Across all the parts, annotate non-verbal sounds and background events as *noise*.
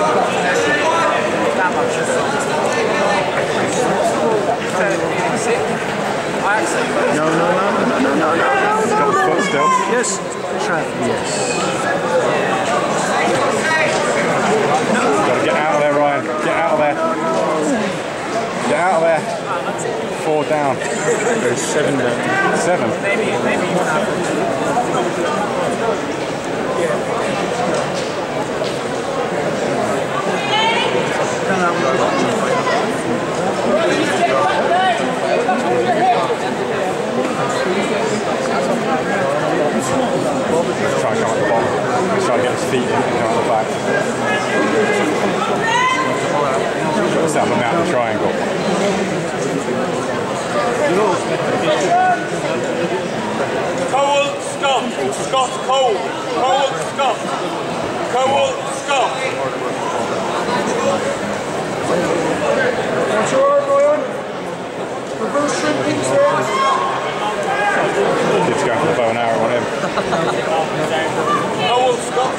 card. No, no, no, no, no, no, no, no, Got the foot still. Yes, Trav, yes. Got to get out of there, Ryan. Get out of there. Get out of there. Four down. There's seven down. Seven. Try and come at the bottom. Triangle. Scott. Scott Cole. Scott. Cole Scott. That's all right, Ryan. Reverse shrimping there. Kid's going for the bow and arrow on him. Cole Scott.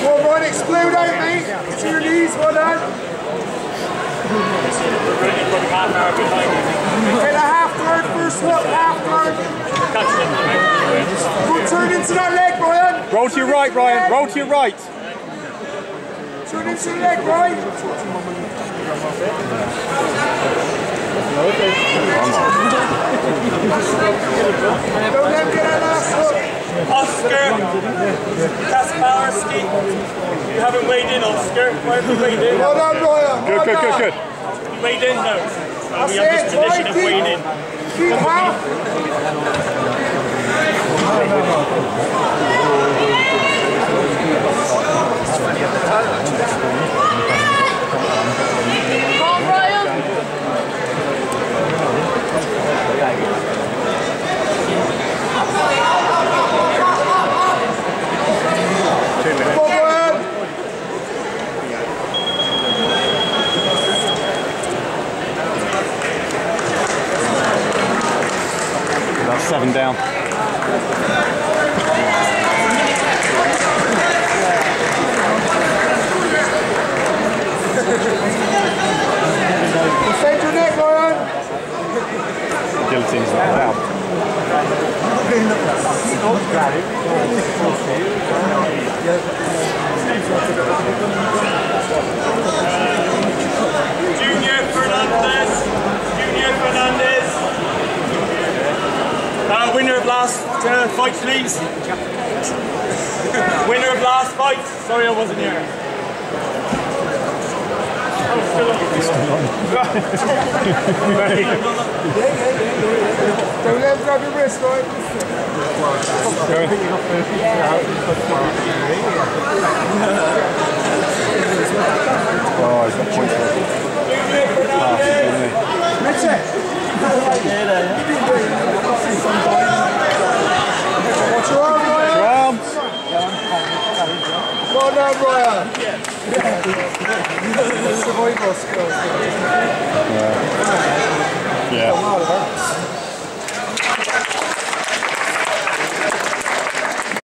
Well, Ryan, explode out, mate. To your knees, well done. Get a half guard first one, half guard. Go turn into that leg, Ryan. Roll to your right, Ryan. Roll to your right. Turn into the leg, Ryan. Don't let him get that last hook. Oscar Kasparski. You haven't weighed in, Oscar. Why have you weighed in? Well done, Ryan. Good, good, good, done. good. You weighed in now. Uh, we have this it, tradition of weighing in. Keep half. Come on, Ryan. That's seven down. Neck, Ryan. Guillotine's not. Junior Uh, winner of last uh, fight, please. *laughs* winner of last fight. Sorry I wasn't here. Don't let him grab your wrist, Ryan. Oh, he's got points for it. Well done, Ryan. Survival skills.